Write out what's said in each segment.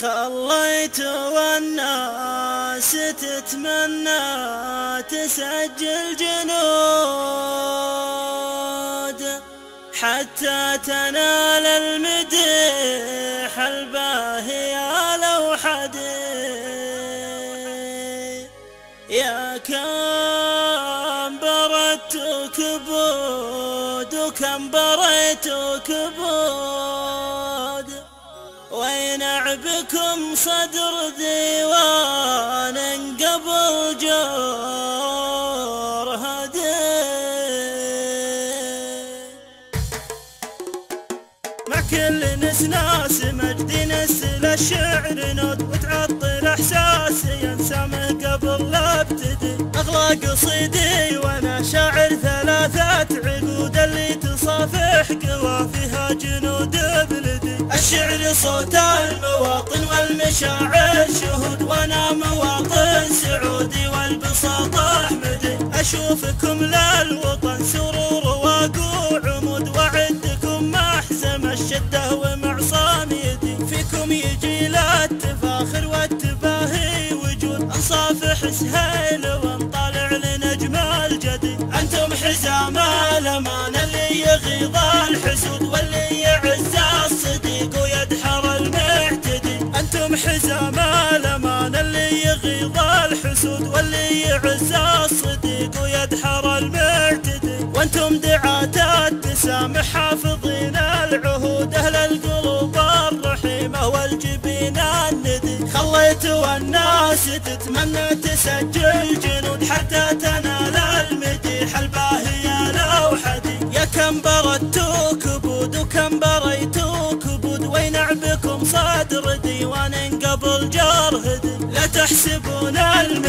خليت والناس تتمنى تسجل جنود. حتى تنال المديح الباهي لو يا كم بردت كبود وكم بريت كبود بكم صدر ديوان قبل جور هدي. مع كل نسناس مجد نسل الشعر نود وتعطل احساسي ينسمه قبل لا ابتدي. اغلى قصيدي وأنا شاعر ثلاثة عقود اللي تصافح قوافيها الشعر صوت المواطن والمشاعر شهود وأنا مواطن سعودي والبساطة احمدي أشوفكم للوطن سرور واقوع عمود وعدكم محزم الشدة ومعصام يدي فيكم يجي للتفاخر والتباهي وجود انصافح سهيل ونطالع لنجم الجدي. أنتم حزام الأمان اللي يغيظ الحسود واللي يعز حزام الامان اللي يغيظ الحسود واللي يعز الصديق ويدحر المعتدي وأنتم دعاة التسامح حافظين العهود أهل القلوب الرحيمة والجبين الندي. خليت والناس تتمنى تسجل جنود حتى تنال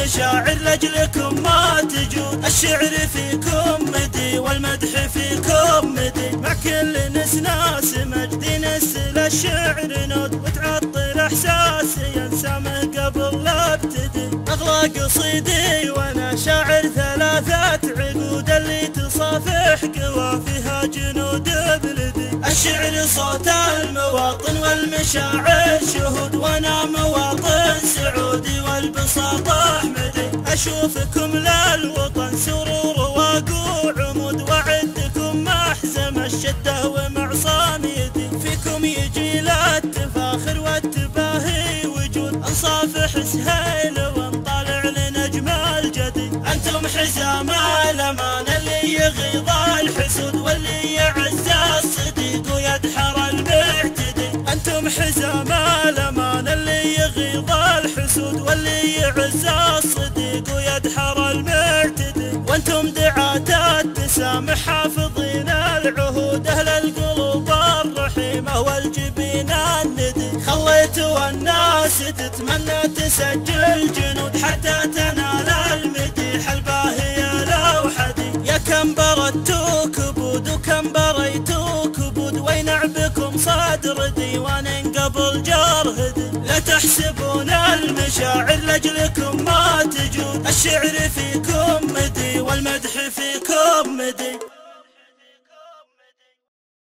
المشاعر لأجلكم ما تجود الشعر فيكم مدي والمدح فيكم مدي مع كل نسناس مجدي نسل الشعر نود. وتعطل احساسي ينسمه قبل لا ابتدي. اغلى قصيدي وأنا شاعر ثلاثة عقود اللي تصافح قوافيها جنود بلدي. الشعر صوت المواطن والمشاعر شهود. وأنا مواطن سعودي والبساطة احمدي أشوفكم للوطن سرور واقوع عمود وعدكم محزم الشدة ومعصام يدي فيكم يجي للتفاخر والتباهي وجود. انصافح سهيل ونطالع لنجم الجدي أنتم حزام الأمان اللي يغيظ الحسود واللي يعز الصديق ويدحر المعتدي. أنتم حزام يعز الصديق ويدحر المعتدي وأنتم دعاة التسامح حافظين العهود. أهل القلوب الرحيمه والجبين الندي خليت والناس تتمنى تسجل جنود حتى تنال المديح الباهي لو حدي يا كم بردتوا كبود وكم بريتوا كبود. وينع بكم صدر ديوان قبل جرهدي تحسبون المشاعر لأجلكم ما تجود. الشعر فيكم